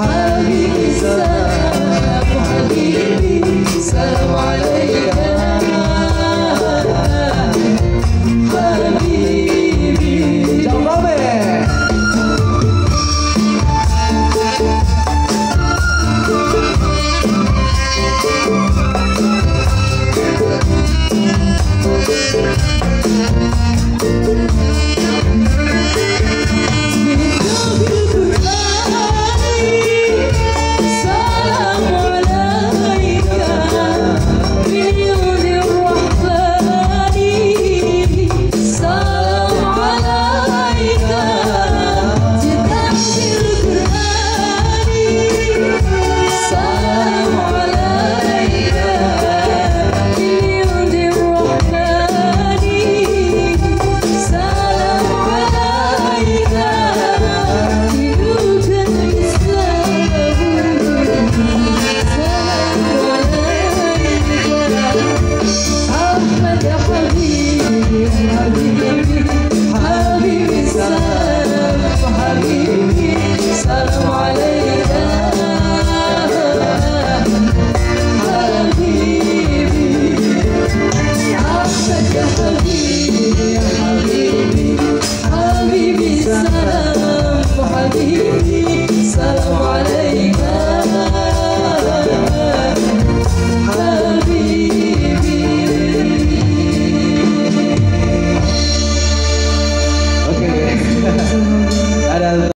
حبيبي سلام